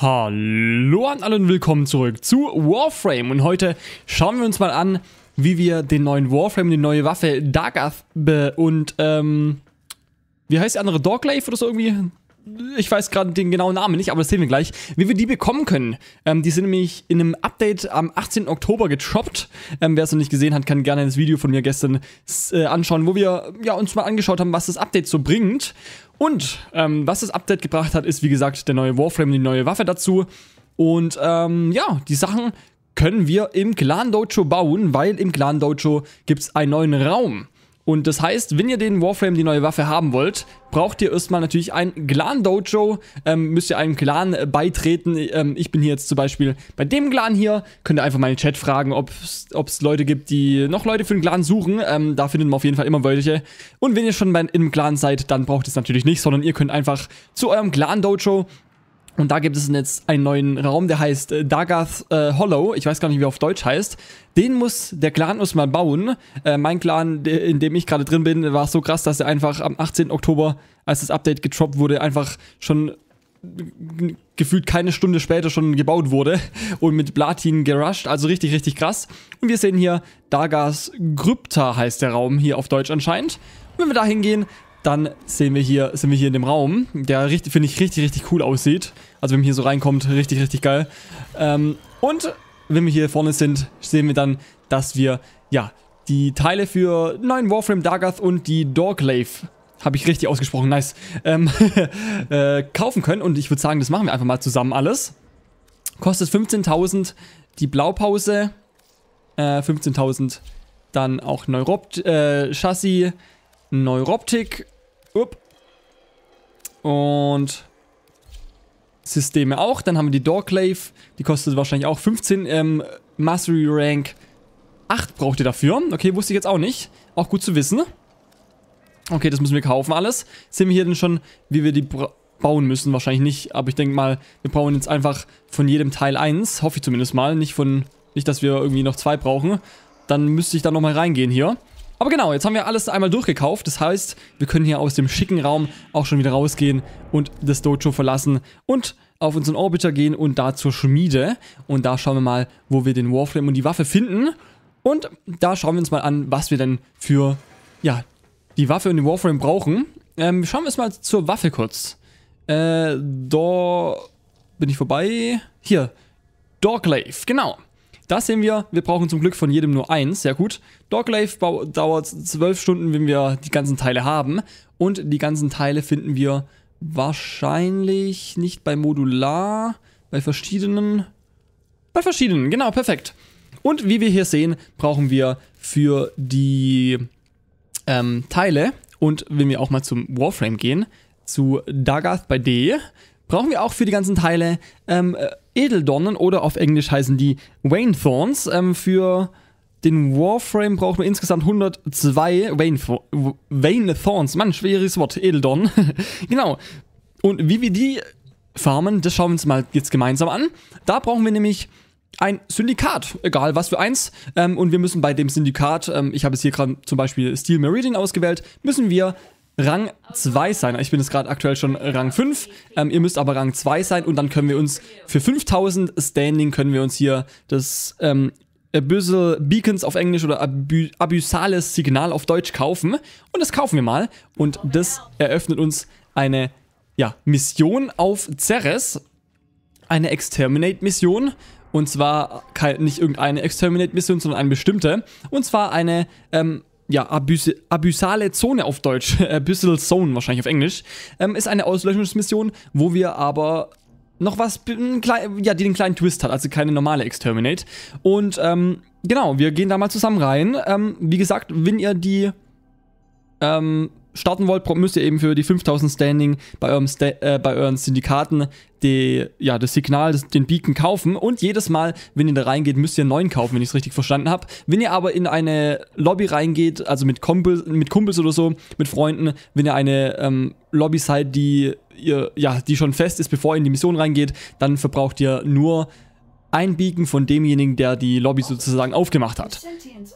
Hallo an alle und willkommen zurück zu Warframe und heute schauen wir uns mal an, wie wir den neuen Warframe, die neue Waffe Dagath und ähm, wie heißt die andere, Dogglaive oder so irgendwie? Ich weiß gerade den genauen Namen nicht, aber das sehen wir gleich, wie wir die bekommen können. Ähm, die sind nämlich in einem Update am 18. Oktober getroppt. Ähm, Wer es noch nicht gesehen hat, kann gerne das Video von mir gestern äh, anschauen, wo wir ja, uns mal angeschaut haben, was das Update so bringt. Und ähm, was das Update gebracht hat, ist wie gesagt der neue Warframe, die neue Waffe dazu. Und ähm, ja, die Sachen können wir im Clan Dojo bauen, weil im Clan Dojo gibt es einen neuen Raum. Und das heißt, wenn ihr den Warframe, die neue Waffe haben wollt, braucht ihr erstmal natürlich ein Clan-Dojo, ähm, müsst ihr einem Clan äh, beitreten. Ähm, ich bin hier jetzt zum Beispiel bei dem Clan hier. Könnt ihr einfach mal in den Chat fragen, ob es Leute gibt, die noch Leute für den Clan suchen. Ähm, da findet man auf jeden Fall immer welche. Und wenn ihr schon bei, im Clan seid, dann braucht ihr es natürlich nicht, sondern ihr könnt einfach zu eurem Clan-Dojo und da gibt es jetzt einen neuen Raum, der heißt äh, Dagath äh, Hollow. Ich weiß gar nicht, wie er auf Deutsch heißt. Den muss der Clan muss mal bauen. Äh, mein Clan, in dem ich gerade drin bin, war so krass, dass er einfach am 18. Oktober, als das Update getroppt wurde, einfach schon gefühlt keine Stunde später schon gebaut wurde und mit Platin gerusht. Also richtig, richtig krass. Und wir sehen hier Dagas Grypta heißt der Raum hier auf Deutsch anscheinend. Und wenn wir da hingehen, dann sehen wir hier, sind wir hier in dem Raum, der richtig, finde ich, richtig, richtig cool aussieht. Also wenn man hier so reinkommt, richtig, richtig geil. Ähm, und wenn wir hier vorne sind, sehen wir dann, dass wir, ja, die Teile für neuen Warframe Dagath und die Dorglaive, habe ich richtig ausgesprochen, nice, ähm, äh, kaufen können. Und ich würde sagen, das machen wir einfach mal zusammen alles. Kostet 15.000 die Blaupause, äh, 15.000 dann auch Neuropt äh, Chassis, Neuroptik up, und Systeme auch. Dann haben wir die Doorclave, die kostet wahrscheinlich auch 15. Ähm, Mastery Rank 8 braucht ihr dafür. Okay, wusste ich jetzt auch nicht. Auch gut zu wissen. Okay, das müssen wir kaufen alles. Sehen wir hier denn schon, wie wir die bauen müssen? Wahrscheinlich nicht, aber ich denke mal, wir brauchen jetzt einfach von jedem Teil eins. Hoffe ich zumindest mal. Nicht von, nicht, dass wir irgendwie noch zwei brauchen. Dann müsste ich da nochmal reingehen hier. Aber genau, jetzt haben wir alles einmal durchgekauft. Das heißt, wir können hier aus dem schicken Raum auch schon wieder rausgehen und das Dojo verlassen und auf unseren Orbiter gehen und da zur Schmiede. Und da schauen wir mal, wo wir den Warframe und die Waffe finden. Und da schauen wir uns mal an, was wir denn für, ja, die Waffe und den Warframe brauchen. Ähm, schauen wir uns mal zur Waffe kurz. Äh, da bin ich vorbei. Hier, Dogglaive, genau. Da sehen wir, wir brauchen zum Glück von jedem nur eins. Sehr gut. Dogglaive dauert zwölf Stunden, wenn wir die ganzen Teile haben. Und die ganzen Teile finden wir wahrscheinlich nicht bei Modular, bei verschiedenen. Bei verschiedenen, genau, perfekt. Und wie wir hier sehen, brauchen wir für die ähm, Teile und wenn wir auch mal zum Warframe gehen, zu Dagath bei D, brauchen wir auch für die ganzen Teile ähm, äh, Edeldornen oder auf Englisch heißen die Wayne Thorns. Ähm, für den Warframe brauchen wir insgesamt 102 Wayne, Wayne Thorns. Mann, schweres Wort, Edeldorn. genau. Und wie wir die farmen, das schauen wir uns mal jetzt gemeinsam an. Da brauchen wir nämlich ein Syndikat, egal was für eins. Ähm, und wir müssen bei dem Syndikat, ähm, ich habe es hier gerade zum Beispiel Steel Meridian ausgewählt, müssen wir Rang 2 sein. Ich bin jetzt gerade aktuell schon Rang 5. Ähm, ihr müsst aber Rang 2 sein und dann können wir uns für 5000 Standing können wir uns hier das ähm, Abyssal Beacons auf Englisch oder Aby Abyssales Signal auf Deutsch kaufen. Und das kaufen wir mal. Und das eröffnet uns eine ja, Mission auf Ceres. Eine Exterminate-Mission. Und zwar nicht irgendeine Exterminate-Mission, sondern eine bestimmte. Und zwar eine ähm, ja, Abyss abyssale Zone auf Deutsch, Abyssal Zone wahrscheinlich auf Englisch, ähm, ist eine Auslöschungsmission, wo wir aber noch was, ja, die den kleinen Twist hat, also keine normale Exterminate. Und, ähm, genau, wir gehen da mal zusammen rein. Ähm, wie gesagt, wenn ihr die, ähm, starten wollt, müsst ihr eben für die 5000 Standing bei, eurem Sta äh, bei euren Syndikaten die, ja, das Signal, das, den Beacon kaufen und jedes Mal, wenn ihr da reingeht, müsst ihr einen neuen kaufen, wenn ich es richtig verstanden habe. Wenn ihr aber in eine Lobby reingeht, also mit, Kumpel, mit Kumpels oder so, mit Freunden, wenn ihr eine ähm, Lobby seid, die, ihr, ja, die schon fest ist, bevor ihr in die Mission reingeht, dann verbraucht ihr nur ein Beacon von demjenigen, der die Lobby sozusagen aufgemacht hat.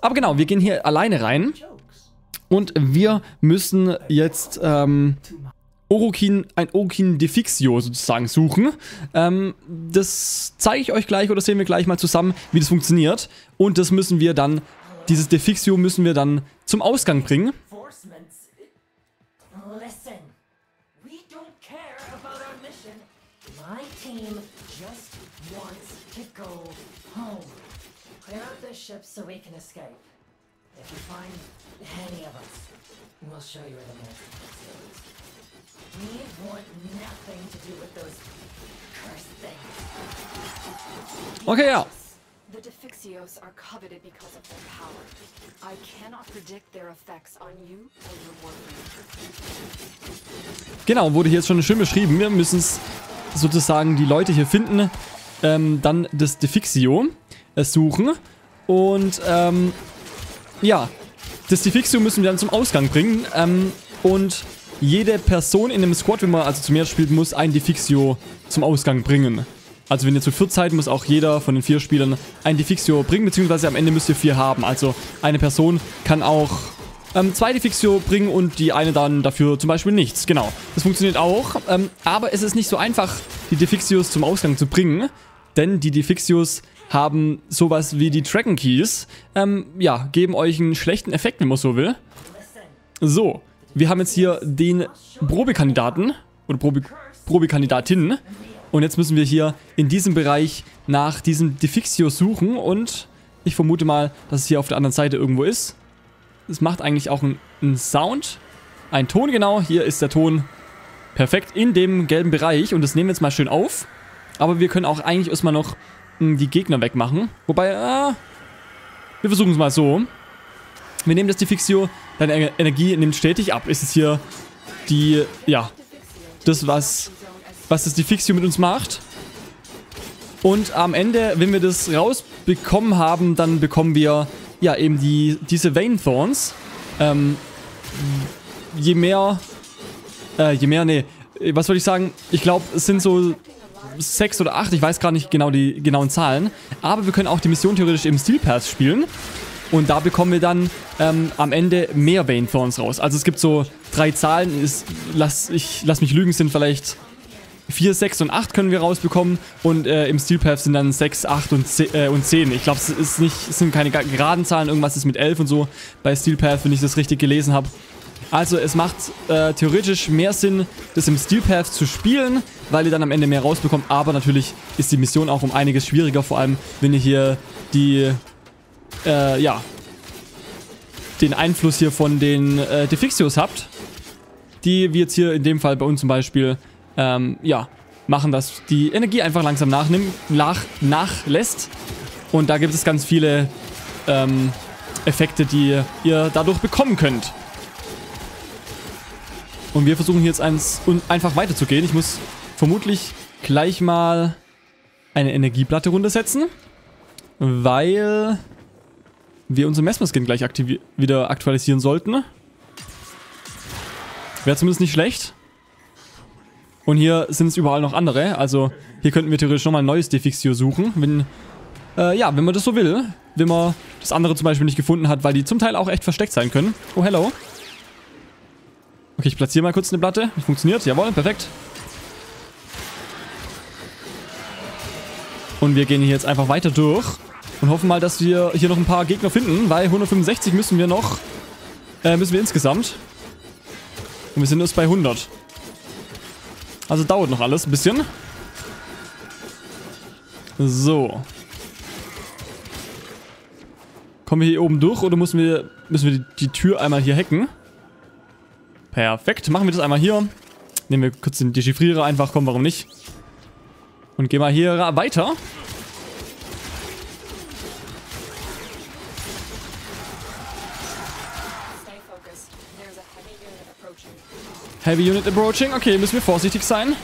Aber genau, wir gehen hier alleine rein. Und wir müssen jetzt ähm, Orokin, ein Orokin Defixio sozusagen suchen. Ähm, das zeige ich euch gleich oder sehen wir gleich mal zusammen, wie das funktioniert. Und das müssen wir dann, dieses Defixio müssen wir dann zum Ausgang bringen. Clear the ship so we can escape. If you find any of us, we'll show you where the magic is. We want nothing to do with those cursed things. Okay, ja. The Defixios are coveted because of their power. I cannot predict their effects on you or your warfare. Genau, wurde hier jetzt schon schön beschrieben. Wir müssen es sozusagen die Leute hier finden, ähm, dann das Defixio äh, suchen und ähm, ja, das Defixio müssen wir dann zum Ausgang bringen ähm, und jede Person in dem Squad, wenn man also zu mehr spielt, muss ein Defixio zum Ausgang bringen. Also wenn ihr zu viert seid, muss auch jeder von den vier Spielern ein Defixio bringen, beziehungsweise am Ende müsst ihr vier haben. Also eine Person kann auch ähm, zwei Defixio bringen und die eine dann dafür zum Beispiel nichts. Genau, das funktioniert auch. Ähm, aber es ist nicht so einfach, die Defixios zum Ausgang zu bringen, denn die Defixios haben sowas wie die Dragon Keys. Ähm, ja, geben euch einen schlechten Effekt, wenn man so will. So, wir haben jetzt hier den Probekandidaten oder Probe Probekandidatin. Und jetzt müssen wir hier in diesem Bereich nach diesem Defixio suchen. Und ich vermute mal, dass es hier auf der anderen Seite irgendwo ist. Es macht eigentlich auch einen Sound. Ein Ton genau. Hier ist der Ton perfekt in dem gelben Bereich. Und das nehmen wir jetzt mal schön auf. Aber wir können auch eigentlich erstmal noch die Gegner wegmachen. Wobei, äh, wir versuchen es mal so. Wir nehmen das Defixio, deine Energie nimmt stetig ab. Ist es hier die, ja, das, was, was das Defixio mit uns macht. Und am Ende, wenn wir das rausbekommen haben, dann bekommen wir, ja, eben die, diese Vein Thorns. Ähm, je mehr, äh, je mehr, nee, was soll ich sagen? Ich glaube, es sind so sechs oder acht, ich weiß gar nicht genau die genauen Zahlen. Aber wir können auch die Mission theoretisch im Steel Pass spielen. Und da bekommen wir dann ähm, am Ende mehr Vein Thorns raus. Also es gibt so drei Zahlen. Ist, lass, ich lass mich lügen, sind vielleicht 4, 6 und 8 können wir rausbekommen. Und äh, im Steel Path sind dann 6, 8 und 10. Äh, und 10. Ich glaube, es, ist nicht, es sind keine geraden Zahlen. Irgendwas ist mit 11 und so bei Steel Path, wenn ich das richtig gelesen habe. Also es macht äh, theoretisch mehr Sinn, das im Steel Path zu spielen, weil ihr dann am Ende mehr rausbekommt. Aber natürlich ist die Mission auch um einiges schwieriger, vor allem wenn ihr hier die äh, ja, den Einfluss hier von den äh, Defixios habt, die wie jetzt hier in dem Fall bei uns zum Beispiel, ähm, ja, machen, dass die Energie einfach langsam nachnimmt, nach, nachlässt. Und da gibt es ganz viele ähm, Effekte, die ihr dadurch bekommen könnt. Und wir versuchen hier jetzt eins, einfach weiterzugehen. Ich muss vermutlich gleich mal eine Energieplatte runtersetzen, weil wir unseren Messmaskin gleich wieder aktualisieren sollten. Wäre zumindest nicht schlecht. Und hier sind es überall noch andere. Also hier könnten wir theoretisch nochmal ein neues Defixio suchen. Wenn, äh, ja, wenn man das so will. Wenn man das andere zum Beispiel nicht gefunden hat, weil die zum Teil auch echt versteckt sein können. Oh, hello. Okay, ich platziere mal kurz eine Platte. Funktioniert. Jawohl, perfekt. Und wir gehen hier jetzt einfach weiter durch. Und hoffen mal, dass wir hier noch ein paar Gegner finden, weil 165 müssen wir noch, äh, müssen wir insgesamt. Und wir sind jetzt bei 100. Also dauert noch alles ein bisschen. So. Kommen wir hier oben durch oder müssen wir, müssen wir die, die Tür einmal hier hacken? Perfekt, machen wir das einmal hier. Nehmen wir kurz den Dechiffrierer einfach, komm, warum nicht? Und gehen mal hier weiter. Heavy Unit approaching. Okay, müssen wir vorsichtig sein.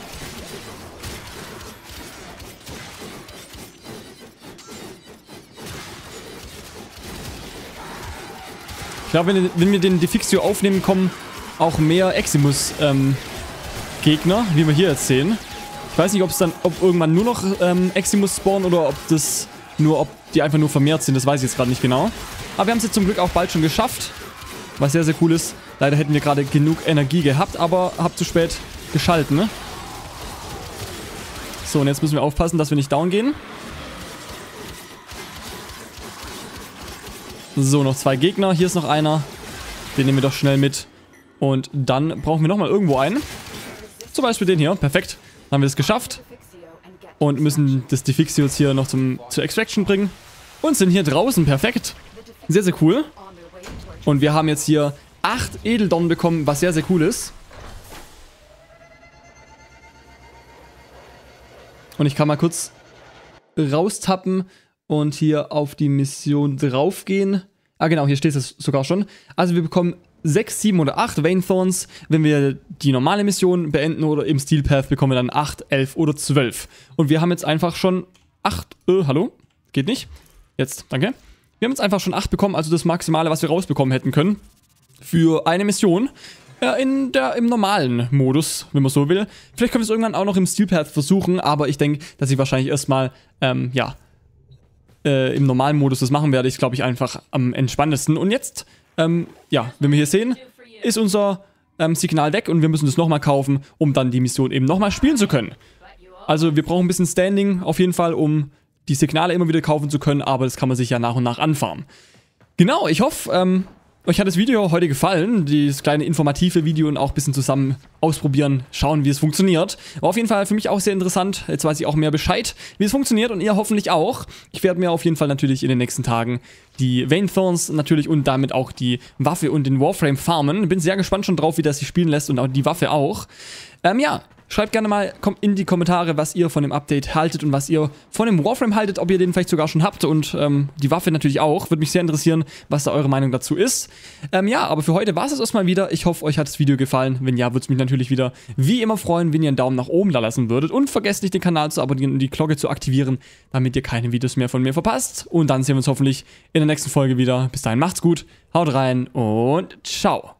Ich glaube, wenn, wenn, wir den Defixio aufnehmen, kommen auch mehr Eximus-Gegner, ähm, wie wir hier jetzt sehen. Ich weiß nicht, ob es dann, ob irgendwann nur noch ähm, Eximus spawnen oder ob das nur, ob die einfach nur vermehrt sind. Das weiß ich jetzt gerade nicht genau. Aber wir haben es jetzt zum Glück auch bald schon geschafft. Was sehr, sehr cool ist. Leider hätten wir gerade genug Energie gehabt, aber hab zu spät geschalten. Ne? So, und jetzt müssen wir aufpassen, dass wir nicht down gehen. So, noch zwei Gegner. Hier ist noch einer. Den nehmen wir doch schnell mit. Und dann brauchen wir nochmal irgendwo einen. Zum Beispiel den hier. Perfekt. Dann haben wir es geschafft. Und müssen das Defixios hier noch zum, zur Extraction bringen. Und sind hier draußen. Perfekt. Sehr, sehr cool. Und wir haben jetzt hier acht Edeldorn bekommen, was sehr, sehr cool ist. Und ich kann mal kurz raustappen und hier auf die Mission draufgehen. Ah genau, hier steht es sogar schon. Also wir bekommen 6, 7 oder 8 Vein Thorns. Wenn wir die normale Mission beenden oder im Steel Path bekommen wir dann 8, 11 oder 12. Und wir haben jetzt einfach schon 8, äh, hallo? Geht nicht? Jetzt, danke. Wir haben jetzt einfach schon 8 bekommen, also das Maximale, was wir rausbekommen hätten können. Für eine Mission. Ja, in der, im normalen Modus, wenn man so will. Vielleicht können wir es irgendwann auch noch im Steel Path versuchen, aber ich denke, dass ich wahrscheinlich erstmal, ähm, ja, äh, im normalen Modus das machen werde. Ich glaube ich einfach am entspanntesten. Und jetzt, ähm, ja, wenn wir hier sehen, ist unser ähm, Signal weg und wir müssen das nochmal kaufen, um dann die Mission eben nochmal spielen zu können. Also wir brauchen ein bisschen Standing auf jeden Fall, um die Signale immer wieder kaufen zu können, aber das kann man sich ja nach und nach anfarmen. Genau, ich hoffe, ähm, euch hat das Video heute gefallen, dieses kleine informative Video und auch ein bisschen zusammen ausprobieren, schauen, wie es funktioniert. War auf jeden Fall für mich auch sehr interessant. Jetzt weiß ich auch mehr Bescheid, wie es funktioniert und ihr hoffentlich auch. Ich werde mir auf jeden Fall natürlich in den nächsten Tagen die Vein Thorns natürlich und damit auch die Waffe und den Warframe farmen. Bin sehr gespannt schon drauf, wie das sich spielen lässt und auch die Waffe auch. Ähm, ja, Schreibt gerne mal in die Kommentare, was ihr von dem Update haltet und was ihr von dem Warframe haltet, ob ihr den vielleicht sogar schon habt und ähm, die Waffe natürlich auch. Würde mich sehr interessieren, was da eure Meinung dazu ist. Ähm, ja, aber für heute war es erstmal wieder. Ich hoffe, euch hat das Video gefallen. Wenn ja, würde es mich natürlich wieder wie immer freuen, wenn ihr einen Daumen nach oben da lassen würdet. Und vergesst nicht, den Kanal zu abonnieren und die Glocke zu aktivieren, damit ihr keine Videos mehr von mir verpasst. Und dann sehen wir uns hoffentlich in der nächsten Folge wieder. Bis dahin macht's gut, haut rein und ciao.